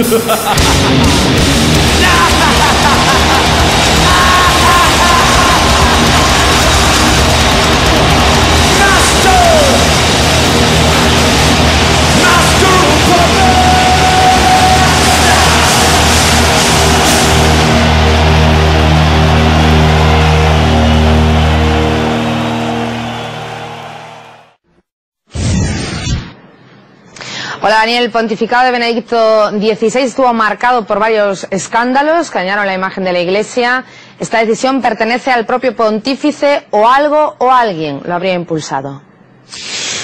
Ha ha ha ha! Hola Daniel, el pontificado de Benedicto XVI estuvo marcado por varios escándalos que dañaron la imagen de la Iglesia. ¿Esta decisión pertenece al propio pontífice o algo o alguien lo habría impulsado?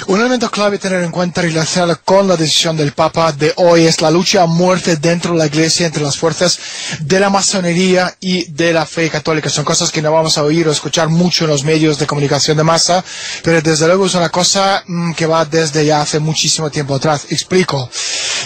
Un elemento clave tener en cuenta relacionado con la decisión del Papa de hoy es la lucha a muerte dentro de la Iglesia entre las fuerzas de la masonería y de la fe católica. Son cosas que no vamos a oír o escuchar mucho en los medios de comunicación de masa, pero desde luego es una cosa mm, que va desde ya hace muchísimo tiempo atrás. Explico.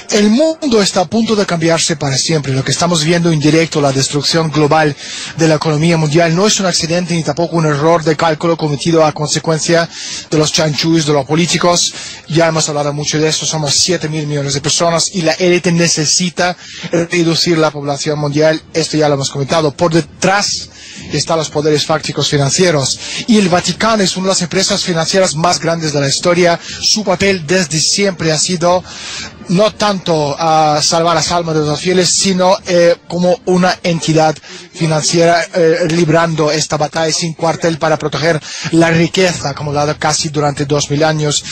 El mundo está a punto de cambiarse para siempre. Lo que estamos viendo en directo, la destrucción global de la economía mundial, no es un accidente ni tampoco un error de cálculo cometido a consecuencia de los chanchullos de los políticos ya hemos hablado mucho de eso, somos 7 mil millones de personas y la élite necesita reducir la población mundial, esto ya lo hemos comentado. Por detrás están los poderes fácticos financieros y el Vaticano es una de las empresas financieras más grandes de la historia. Su papel desde siempre ha sido no tanto a salvar las almas de los fieles, sino eh, como una entidad financiera eh, librando esta batalla sin cuartel para proteger la riqueza acumulada casi durante dos mil años.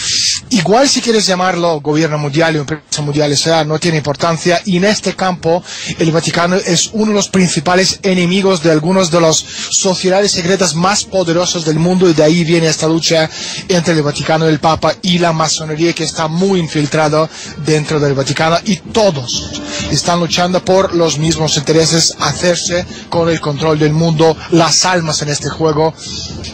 Igual si quieres llamarlo gobierno mundial o empresa mundial, sea, no tiene importancia. Y en este campo, el Vaticano es uno de los principales enemigos de algunos de los sociedades secretas más poderosos del mundo y de ahí viene esta lucha entre el Vaticano, el Papa y la masonería que está muy infiltrado dentro del Vaticano y todos están luchando por los mismos intereses, hacerse con el control del mundo, las almas en este juego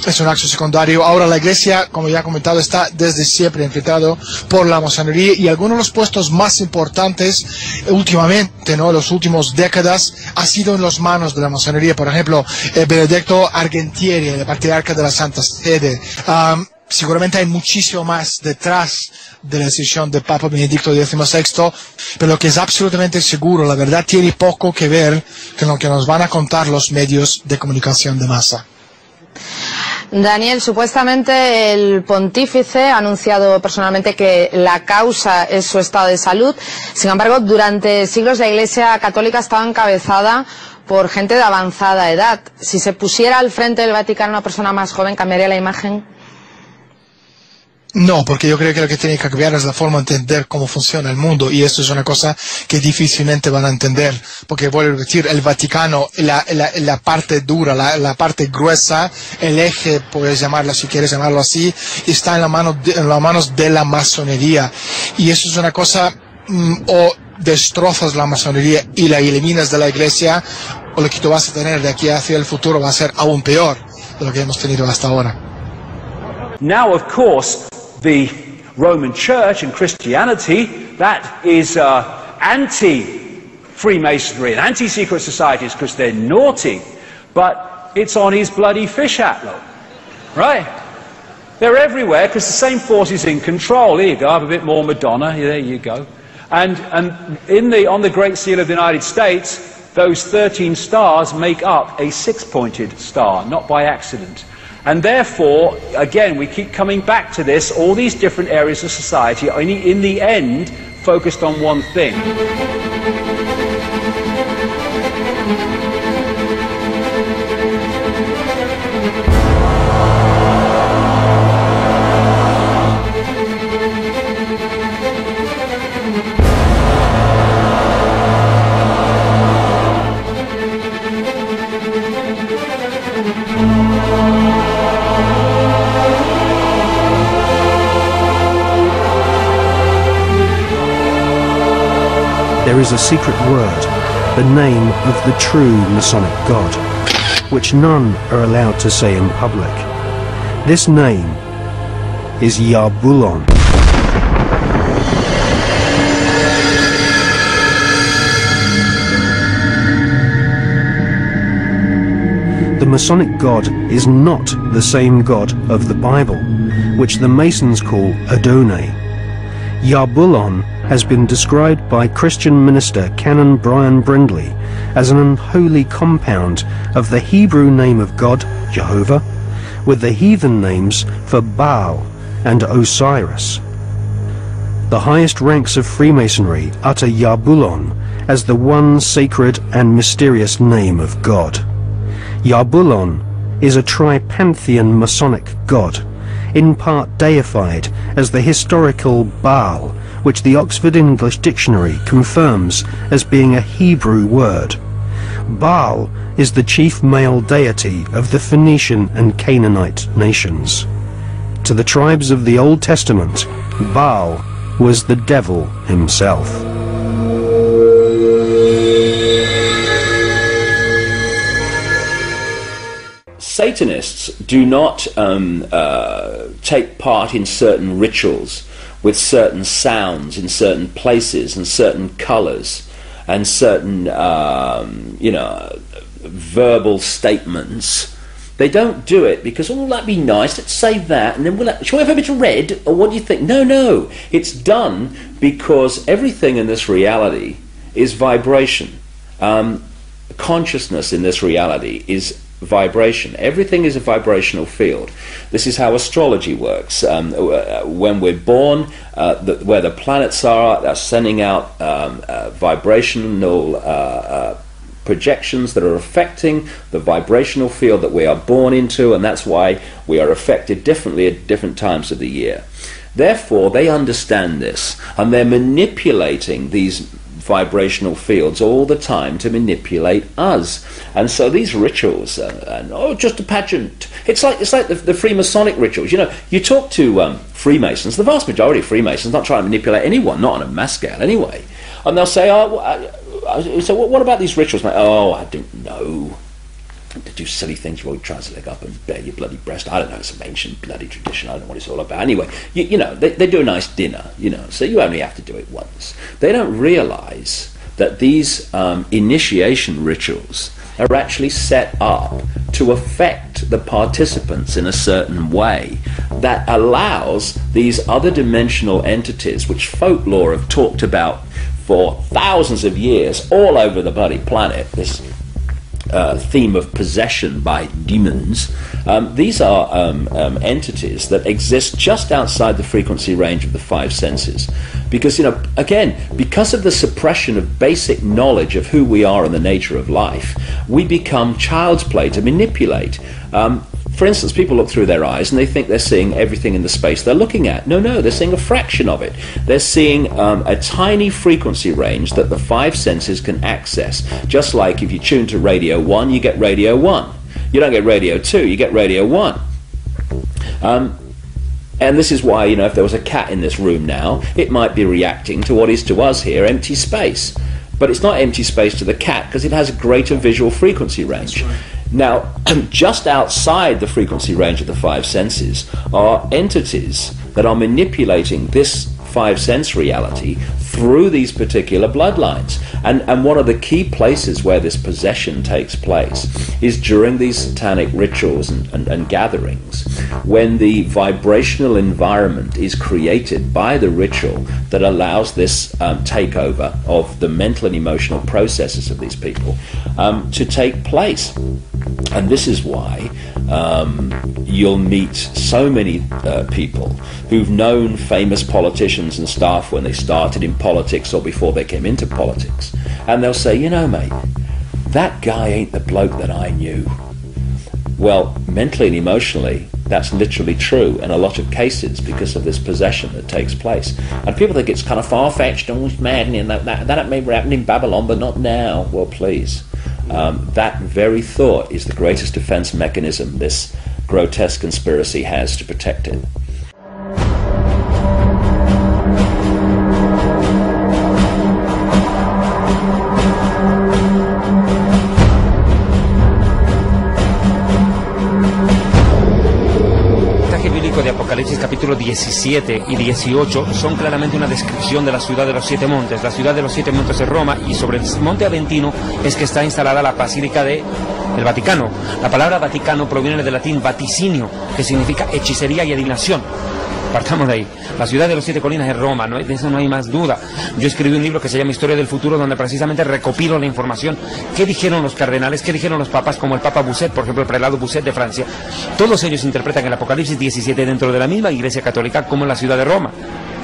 es un acto secundario. Ahora la iglesia, como ya he comentado, está desde siempre infiltrado por la masonería y algunos de los puestos más importantes últimamente, ¿no? Los últimos décadas ha sido en las manos de la masonería. Por ejemplo, eh, Benedetto Argentieri, el patriarca de la Santa Sede. Seguramente hay muchísimo más detrás de la decisión del Papa Benedicto XVI, pero lo que es absolutamente seguro, la verdad tiene poco que ver con lo que nos van a contar los medios de comunicación de masa. Daniel, supuestamente el pontífice ha anunciado personalmente que la causa es su estado de salud. Sin embargo, durante siglos la Iglesia Católica estaba encabezada por gente de avanzada edad. Si se pusiera al frente del Vaticano una persona más joven, ¿cambiaría la imagen? No, porque yo creo que lo que tiene que cambiar es la forma de entender cómo funciona el mundo y esto es una cosa que difícilmente van a entender, porque vuelvo a decir, el Vaticano, la, la, la parte dura, la, la, parte gruesa, el eje, puedes llamarlo si quieres llamarlo así, está en, la mano en las manos de la masonería y eso es una cosa, mm, o destrozas la masonería y la eliminas de la iglesia, o lo que tú vas a tener de aquí hacia el futuro va a ser aún peor de lo que hemos tenido hasta ahora. Now, of course, the Roman Church and Christianity, that is uh, anti Freemasonry and anti secret societies because they're naughty, but it's on his bloody fish outlook. Right? They're everywhere because the same force is in control. Here you go, I have a bit more Madonna. There you go. And, and in the, on the Great Seal of the United States, those 13 stars make up a six pointed star, not by accident. And therefore, again, we keep coming back to this, all these different areas of society are in the end focused on one thing. There is a secret word, the name of the true Masonic God, which none are allowed to say in public. This name is Yabulon. The Masonic God is not the same God of the Bible, which the Masons call Adonai. Yabulon has been described by Christian minister Canon Brian Brindley as an unholy compound of the Hebrew name of God, Jehovah, with the heathen names for Baal and Osiris. The highest ranks of Freemasonry utter Yabulon as the one sacred and mysterious name of God. Yabulon is a tripantheon Masonic god, in part deified as the historical Baal, which the Oxford English Dictionary confirms as being a Hebrew word. Baal is the chief male deity of the Phoenician and Canaanite nations. To the tribes of the Old Testament, Baal was the devil himself. Satanists do not um, uh, take part in certain rituals with certain sounds in certain places and certain colors and certain, um, you know, verbal statements. They don't do it because, oh, that'd be nice, let's say that, and then we'll have, shall we have a bit of red, or what do you think? No, no. It's done because everything in this reality is vibration. Um, consciousness in this reality is vibration. Everything is a vibrational field. This is how astrology works. Um, uh, when we're born, uh, the, where the planets are, they're sending out um, uh, vibrational uh, uh, projections that are affecting the vibrational field that we are born into, and that's why we are affected differently at different times of the year. Therefore, they understand this, and they're manipulating these vibrational fields all the time to manipulate us. And so these rituals, uh, and oh, just a pageant. It's like it's like the, the Freemasonic rituals. You know, you talk to um, Freemasons. The vast majority of Freemasons not trying to manipulate anyone, not on a mass scale anyway. And they'll say, "Oh, uh, so what about these rituals?" Like, oh, I don't know to do silly things, you trousers leg up and bare your bloody breast. I don't know, it's some ancient bloody tradition. I don't know what it's all about. Anyway, you, you know, they, they do a nice dinner, you know, so you only have to do it once. They don't realize that these um, initiation rituals are actually set up to affect the participants in a certain way that allows these other dimensional entities, which folklore have talked about for thousands of years all over the bloody planet, this uh, theme of possession by demons, um, these are um, um, entities that exist just outside the frequency range of the five senses. Because, you know, again, because of the suppression of basic knowledge of who we are and the nature of life, we become child's play to manipulate. For instance, people look through their eyes and they think they're seeing everything in the space they're looking at. No, no, they're seeing a fraction of it. They're seeing um, a tiny frequency range that the five senses can access. Just like if you tune to radio 1, you get radio 1. You don't get radio 2, you get radio 1. Um, and this is why, you know, if there was a cat in this room now, it might be reacting to what is to us here empty space. But it's not empty space to the cat because it has a greater visual frequency range. Now, just outside the frequency range of the five senses are entities that are manipulating this five sense reality through these particular bloodlines. And, and one of the key places where this possession takes place is during these satanic rituals and, and, and gatherings, when the vibrational environment is created by the ritual that allows this um, takeover of the mental and emotional processes of these people um, to take place. And this is why um, you'll meet so many uh, people who've known famous politicians and staff when they started in politics or before they came into politics. And they'll say, you know, mate, that guy ain't the bloke that I knew. Well, mentally and emotionally, that's literally true in a lot of cases because of this possession that takes place. And people think it's kind of far fetched and it's maddening. That, that, that may happen in Babylon, but not now. Well, please. Um, that very thought is the greatest defense mechanism this grotesque conspiracy has to protect it. Apocalipsis capítulo 17 y 18 son claramente una descripción de la ciudad de los siete montes. La ciudad de los siete montes de Roma y sobre el monte Aventino es que está instalada la Basílica de el Vaticano. La palabra Vaticano proviene del latín vaticinio, que significa hechicería y adivinación. Partamos de ahí. La ciudad de los siete colinas es Roma, ¿no? de eso no hay más duda. Yo escribí un libro que se llama Historia del Futuro, donde precisamente recopilo la información. ¿Qué dijeron los cardenales? ¿Qué dijeron los papas, como el Papa Busset, por ejemplo, el prelado Busset de Francia? Todos ellos interpretan el Apocalipsis 17 dentro de la misma Iglesia Católica como en la ciudad de Roma.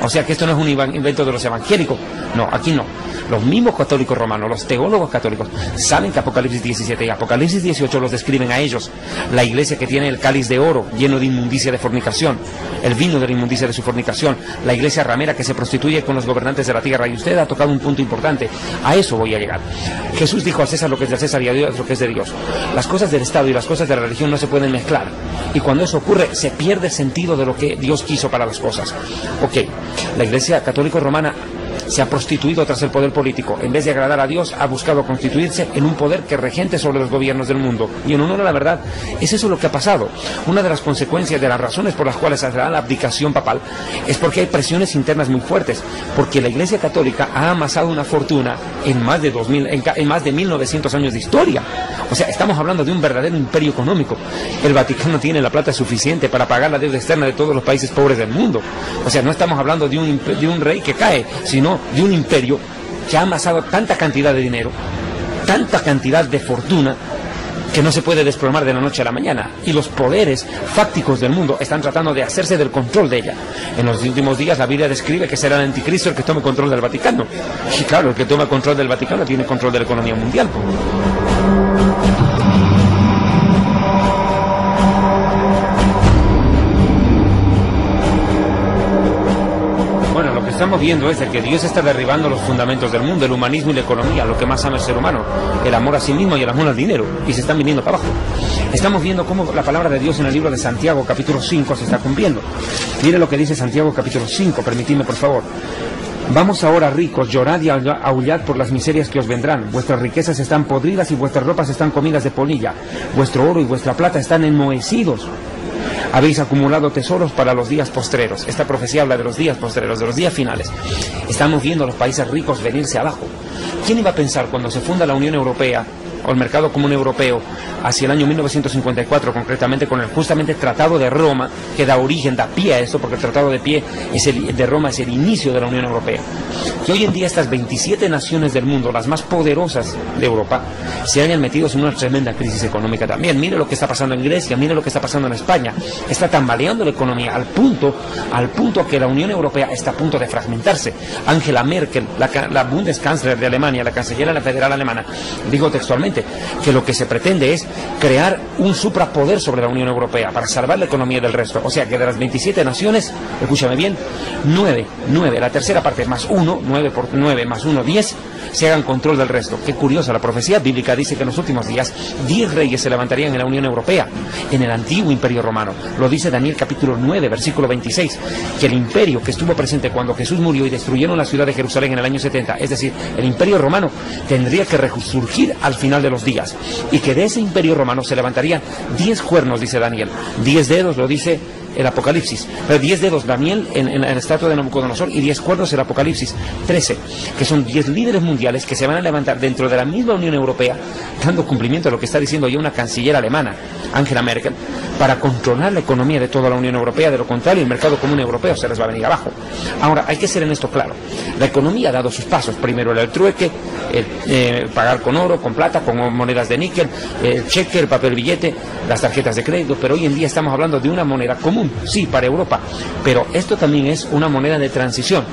O sea que esto no es un invento de los evangélicos. No, aquí no. Los mismos católicos romanos, los teólogos católicos, saben que Apocalipsis 17 y Apocalipsis 18 los describen a ellos. La iglesia que tiene el cáliz de oro lleno de inmundicia de fornicación, el vino de la inmundicia de su fornicación, la iglesia ramera que se prostituye con los gobernantes de la tierra. Y usted ha tocado un punto importante. A eso voy a llegar. Jesús dijo a César lo que es de César y a Dios lo que es de Dios. Las cosas del Estado y las cosas de la religión no se pueden mezclar. Y cuando eso ocurre, se pierde el sentido de lo que Dios quiso para las cosas. Ok, la Iglesia Católica Romana se ha prostituido tras el poder político. En vez de agradar a Dios, ha buscado constituirse en un poder que regente sobre los gobiernos del mundo. Y en honor a la verdad, es eso lo que ha pasado. Una de las consecuencias de las razones por las cuales se la abdicación papal es porque hay presiones internas muy fuertes, porque la Iglesia Católica ha amasado una fortuna en más de 2000, en, en más de 1900 años de historia. O sea, estamos hablando de un verdadero imperio económico. El Vaticano tiene la plata suficiente para pagar la deuda externa de todos los países pobres del mundo. O sea, no estamos hablando de un, de un rey que cae, sino de un imperio que ha amasado tanta cantidad de dinero, tanta cantidad de fortuna, que no se puede desplomar de la noche a la mañana. Y los poderes fácticos del mundo están tratando de hacerse del control de ella. En los últimos días la Biblia describe que será el anticristo el que tome control del Vaticano. Y claro, el que toma control del Vaticano tiene control de la economía mundial. Estamos viendo es de que Dios está derribando los fundamentos del mundo, el humanismo y la economía, lo que más ama el ser humano, el amor a sí mismo y el amor al dinero, y se están viniendo para abajo. Estamos viendo cómo la palabra de Dios en el libro de Santiago, capítulo 5, se está cumpliendo. Mire lo que dice Santiago, capítulo 5, permitidme por favor. Vamos ahora ricos, llorad y aullad por las miserias que os vendrán. Vuestras riquezas están podridas y vuestras ropas están comidas de polilla. Vuestro oro y vuestra plata están enmohecidos habéis acumulado tesoros para los días postreros. Esta profecía habla de los días postreros, de los días finales. Estamos viendo a los países ricos venirse abajo. ¿Quién iba a pensar cuando se funda la Unión Europea o el mercado común europeo hacia el año 1954, concretamente con el justamente Tratado de Roma, que da origen, da pie a esto, porque el Tratado de, pie es el, de Roma es el inicio de la Unión Europea. Que hoy en día estas 27 naciones del mundo, las más poderosas de Europa, se hayan metido en una tremenda crisis económica también. Mire lo que está pasando en Grecia, mire lo que está pasando en España. Está tambaleando la economía al punto, al punto que la Unión Europea está a punto de fragmentarse. Angela Merkel, la, la Bundeskanzler de Alemania, la canciller federal alemana, dijo textualmente, que lo que se pretende es crear un suprapoder sobre la Unión Europea para salvar la economía del resto. O sea que de las 27 naciones, escúchame bien, 9, 9, la tercera parte más 1, 9 por 9 más 1, 10, se hagan control del resto. Qué curiosa, la profecía bíblica dice que en los últimos días 10 reyes se levantarían en la Unión Europea, en el antiguo imperio romano. Lo dice Daniel capítulo 9, versículo 26, que el imperio que estuvo presente cuando Jesús murió y destruyeron la ciudad de Jerusalén en el año 70, es decir, el imperio romano, tendría que resurgir al final de los días y que de ese imperio romano se levantarían 10 cuernos, dice Daniel, 10 dedos, lo dice el Apocalipsis. Pero 10 dedos Daniel en, en, el estatua de Nabucodonosor y 10 cuernos el Apocalipsis 13, que son 10 líderes mundiales que se van a levantar dentro de la misma Unión Europea, dando cumplimiento a lo que está diciendo ya una canciller alemana, Angela Merkel, para controlar la economía de toda la Unión Europea. De lo contrario, el mercado común europeo se les va a venir abajo. Ahora, hay que ser en esto claro. La economía ha dado sus pasos. Primero el trueque, el, eh, pagar con oro, con plata, con monedas de níquel, el cheque, el papel billete, las tarjetas de crédito, pero hoy en día estamos hablando de una moneda común sí, para Europa, pero esto también es una moneda de transición.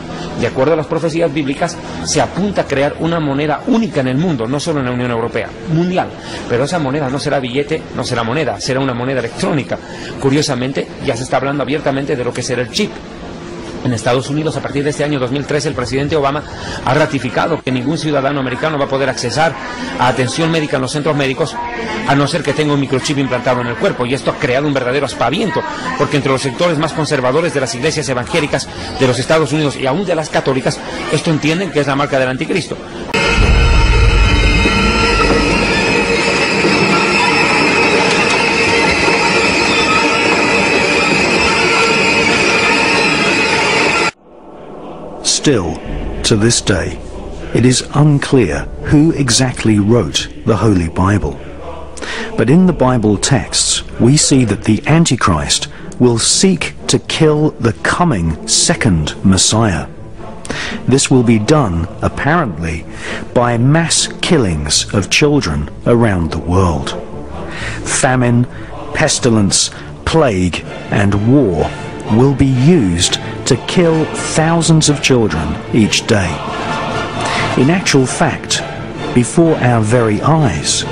De acuerdo a las profecías bíblicas, se apunta a crear una moneda única en el mundo, no solo en la Unión Europea, mundial. Pero esa moneda no será billete, no será moneda, será una moneda electrónica. Curiosamente, ya se está hablando abiertamente de lo que será el chip. En Estados Unidos, a partir de este año 2013, el presidente Obama ha ratificado que ningún ciudadano americano va a poder accesar a atención médica en los centros médicos a no ser que tenga un microchip implantado en el cuerpo. Y esto ha creado un verdadero aspaviento, porque entre los sectores más conservadores de las iglesias evangélicas de los Estados Unidos y aún de las católicas, esto entienden que es la marca del anticristo. Still, to this day, it is unclear who exactly wrote the Holy Bible. But in the Bible texts, we see that the Antichrist will seek to kill the coming second Messiah. This will be done, apparently, by mass killings of children around the world. Famine, pestilence, plague, and war will be used to kill thousands of children each day. In actual fact, before our very eyes,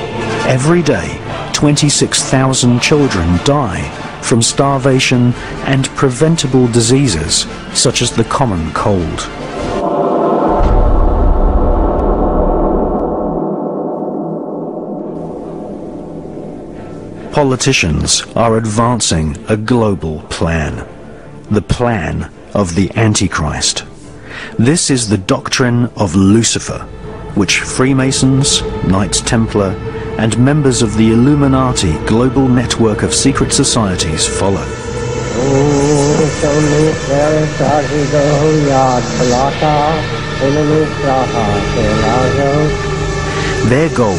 every day 26,000 children die from starvation and preventable diseases such as the common cold. Politicians are advancing a global plan, the plan of the Antichrist. This is the doctrine of Lucifer, which Freemasons, Knights Templar, and members of the Illuminati global network of secret societies follow. Their goal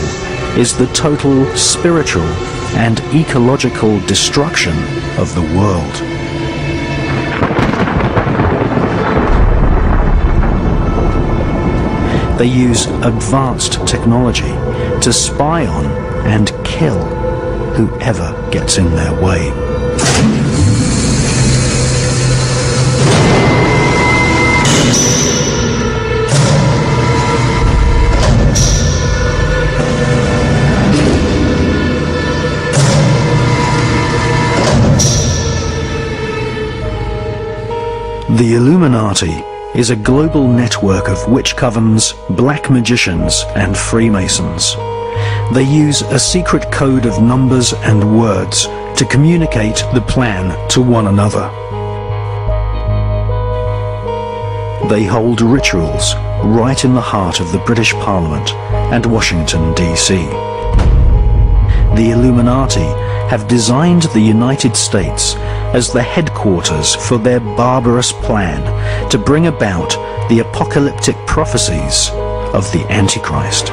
is the total spiritual and ecological destruction of the world. They use advanced technology to spy on and kill whoever gets in their way. The Illuminati is a global network of witch covens, black magicians, and Freemasons. They use a secret code of numbers and words to communicate the plan to one another. They hold rituals right in the heart of the British Parliament and Washington, D.C. The Illuminati have designed the United States as the headquarters for their barbarous plan to bring about the apocalyptic prophecies of the Antichrist.